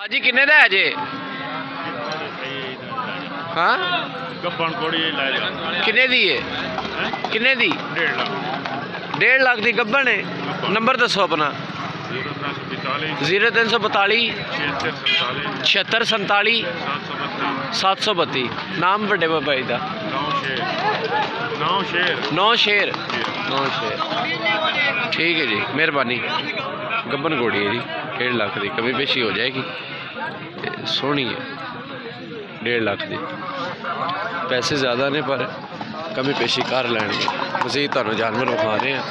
ਭਾਜੀ ਕਿੰਨੇ ਦਾ ਹੈ ਜੇ? ਹਾਂ? ਗੱਬਣ ਕੋੜੀ ਲੈ ਜਾ ਕਿੰਨੇ ਦੀ ਹੈ? ਕਿੰਨੇ ਦੀ? 1.5 ਲੱਖ। 1.5 ਲੱਖ ਦੀ ਗੱਬਣ ਹੈ ਨੰਬਰ ਦੱਸੋ ਆਪਣਾ। 0342 0342 7647 7647 732 732 ਨਾਮ ਵੱਡੇ ਬਾਬਾ ਜੀ ਦਾ। ਨੌ ਸ਼ੇਰ ਨੌ ਸ਼ੇਰ ਨੌ ਸ਼ੇਰ ਠੀਕ ਹੈ ਜੀ ਮਿਹਰਬਾਨੀ। ਗੱਬਨ ਘੋੜੀ ਹੈ ਜੀ। 1.5 ਲੱਖ ਦੀ ਕਮੀ ਪੇਸ਼ੀ ਹੋ ਜਾਏਗੀ। ਤੇ ਸੋਹਣੀ ਹੈ। 1.5 ਲੱਖ ਦੀ। ਪੈਸੇ ਜ਼ਿਆਦਾ ਨੇ, ਪਰ ਕਮੀ ਪੇਸ਼ੀ ਕਰ ਲੈਣਗੇ। ਮਜ਼ੀਦ ਤੁਹਾਨੂੰ ਜਾਨਵਰ ਵਿਖਾ ਰਹੇ ਹਾਂ।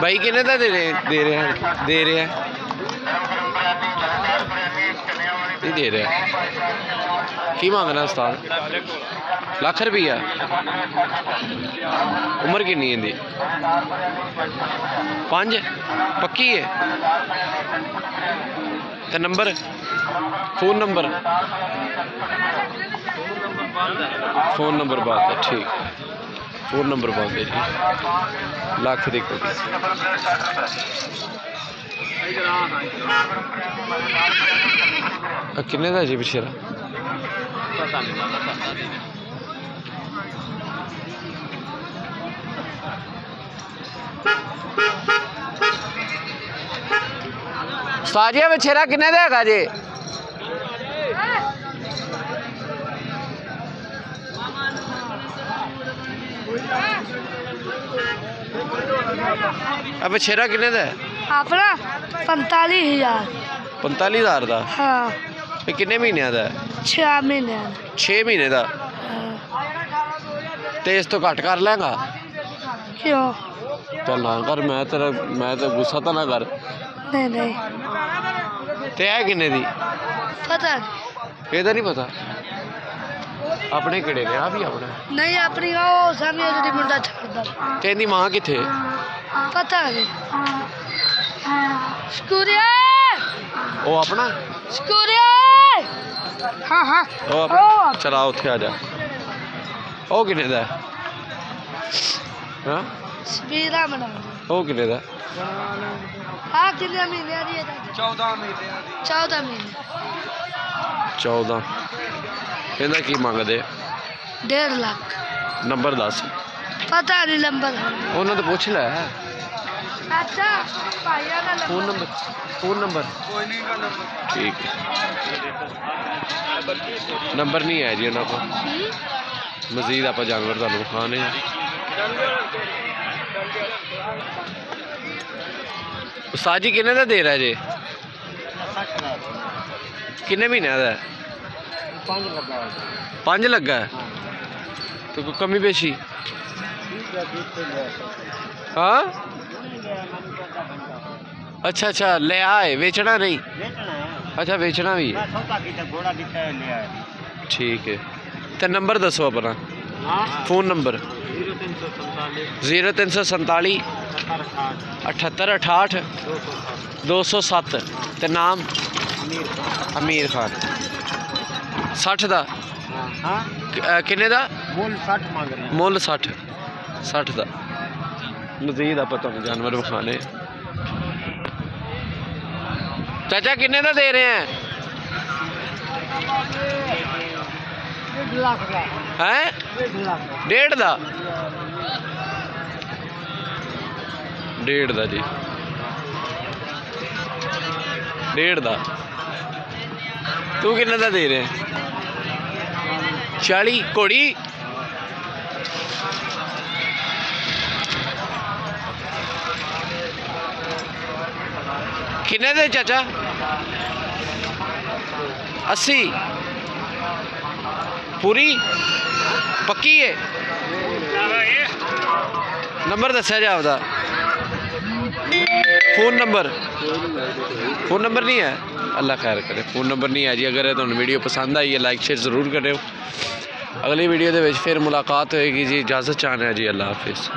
ਬਾਈ, ਕਿੰਨੇ ਦਾ ਦੇ ਰਹੇ ਦੇ ਰਿਹਾ ਦੇ ਰਿਹਾ ਨਹੀਂ ਦੇ ਰਿਹਾ। ਕੀ ਮੰਗਣਾ ਉਸਤਾਦ? ਲੱਖ ਰੁਪਈਆ। ਉਮਰ ਕਿੰਨੀ ਹੈ ਇਹਦੀ? ਪੰਜ? ਪੱਕੀ ਹੈ? ਤੇ number? Phone number? Phone number ਬਾਤ ਹੈ ਠੀਕ ਫੋਨ ਨੰਬਰ ਬਾਤ ਹੈ ਜੀ। ਲੱਖ ਦੀ ਕੋਈ ਕਿੰਨੇ ਦਾ ਜੀ ਬਸ਼ੇਰਾ ਸਾਜੀਆ ਬਛੇਰਾ ਕਿੰਨੇ ਦਾ ਹੈਗਾ ਜੀ ਆ ਬਛੇਰਾ ਕਿੰਨੇ ਦਾ ਹੈ ਆਪਣਾ 45000 45000 ਦਾ ਹਾਂ ਇਹ ਕਿੰਨੇ ਮਹੀਨਿਆਂ ਦਾ? ਹੈ 6 ਮਹੀਨਿਆਂ ਦਾ। 6 ਮਹੀਨੇ ਦਾ। ਤੇ ਇਸ ਤੋਂ ਘੱਟ ਕਰ ਲੈਗਾ? ਕਿਉਂ? ਚੱਲ ਨਾ ਕਰ ਮੈਂ ਤੇਰਾ ਮੈਂ ਤਾਂ ਗੁੱਸਾ ਤਾਂ ਨਾ ਕਰ। ਨਹੀਂ ਨਹੀਂ। ਤੇ ਇਹ ਕਿੰਨੇ ਦੀ? ਪਤਾ ਨਹੀਂ ਇਹਦਾ ਨਹੀਂ ਪਤਾ? ਆਪਣੇ ਕਿਹੜੇ ਨੇ? ਆ ਵੀ ਆਪਣਾ। ਨਹੀਂ ਆਪਣੀ ਉਹ ਸਾਹਮਣੇ ਜਿਹੜੀ ਮੁੰਡਾ ਛੱਡਦਾ। ਤੇ ਇਹਦੀ ਮਾਂ ਕਿੱਥੇ? ਪਤਾ ਨਹੀਂ ਸਕੂਰੀਆ! ਉਹ ਆਪਣਾ? ਸਕੂਰੀਆ! ਹਾਂ ਹਾਂ। ਉਹ ਚਲਾ ਉੱਥੇ ਆ ਜਾ। ਉਹ ਕਿੰਨੇ ਦਾ? ਹੈ? ਸਪੀਰਾ ਮਨਾ ਉਹ ਕਿੰਨੇ ਦਾ? ਆ ਕਿੰਨੇ ਮਹੀਨਿਆਂ ਦੀ ਹੈ? 14 ਮਹੀਨਿਆਂ ਦੀ 14 ਮਹੀਨੇ। 14 ਇਹਦਾ ਕੀ ਮੰਗਦੇ? 1.5 ਲੱਖ। ਨੰਬਰ ਦੱਸ। ਪਤਾ ਨਹੀਂ ਨੰਬਰ। ਉਹਨਾਂ ਤੋਂ ਪੁੱਛ ਲੈ। ਅੱਛਾ ਭਾਈਆ ਦਾ phone number number phone number ਕੋਈ ਨਹੀਂ ਦਾ ਨੰਬਰ ਠੀਕ ਨੰਬਰ ਨਹੀਂ ਹੈ ਜੀ ਉਹਨਾਂ ਕੋਲ ਮਜ਼ੀਦ ਆਪਾਂ ਜਾਨਵਰ ਤੁਹਾਨੂੰ ਵਿਖਾਣੇ ਆ ਉਸਤਾਦ ਜੀ ਕਿੰਨੇ ਦਾ ਦੇ ਰਿਹਾ ਜੇ ਕਿੰਨੇ ਮਹੀਨਿਆਂ ਦਾ ਹੈ? ਪੰਜ ਲੱਗਾ ਪੰਜ ਲੱਗਾ ਹੈ? ਤੇ ਕੋਈ ਕਮੀ ਪੇਸ਼ੀ ਹਾਂ ਅੱਛਾ ਅੱਛਾ ਲੈ ਆਏ ਵੇਚਣਾ ਨਹੀਂ? ਵੇਚਣਾ ਹੈ। ਅੱਛਾ ਵੇਚਣਾ ਵੀ ਹੈ। ਮੈਂ ਸੌਦਾ ਕੀਤਾ ਘੋੜਾ ਦਿੱਤਾ ਹੈ ਲਿਆ ਠੀਕ ਹੈ। ਤੇ ਨੰਬਰ ਦੱਸੋ ਆਪਣਾ। ਹਾਂ। Phone number. 0347 0347 78 78 68 207 ਤੇ ਨਾਮ? ਅਮੀਰ ਅਮੀਰ ਖਾਨ। 60 ਦਾ? ਹਾਂ। ਅਹ ਕਿੰਨੇ ਦਾ? ਮੁੱਲ 60 ਮੰਗ ਰਹੇ। ਮੁੱਲ 60 60 ਦਾ। ਮਜ਼ੀਦ ਆਪਾਂ ਤੁਹਾਨੂੰ ਜਾਨਵਰ ਵਿਖਾਣੇ ਚਾਚਾ, ਕਿੰਨੇ ਦਾ ਦੇ ਰਹੇ ਆ? 1 ਦਾ ਹੈ? 1 ਡੇਢ ਦਾ? ਡੇਢ ਦਾ ਜੀ। ਡੇਢ ਦਾ। ਤੂੰ ਕਿੰਨੇ ਦਾ ਦੇ ਰਿਹਾ? 40 ਘੋੜੀ? ਕਿੰਨੇ ਦੇ ਚਾਚਾ? 80 ਪੂਰੀ ਪੱਕੀ ਹੈ ਨੰਬਰ ਦੱਸਿਆ ਜਾ ਆਪਦਾ ਫੋਨ ਨੰਬਰ ਫੋਨ ਨੰਬਰ ਨਹੀਂ ਹੈ ਅੱਲਾ ਖੈਰ ਕਰੇ ਫੋਨ ਨੰਬਰ ਨਹੀਂ ਹੈ ਜੀ ਅਗਰ ਤੁਹਾਨੂੰ ਵੀਡੀਓ ਪਸੰਦ ਆਈ ਹੈ ਲਾਈਕ ਸ਼ੇਅਰ ਜ਼ਰੂਰ ਕਰਿਓ ਅਗਲੀ ਵੀਡੀਓ ਦੇ ਵਿੱਚ ਫਿਰ ਮੁਲਾਕਾਤ ਹੋਏਗੀ ਜੀ ਇਜਾਜ਼ਤ ਚਾਹਨਾ ਜੀ ਅੱਲਾ ਹਾਫਿਜ਼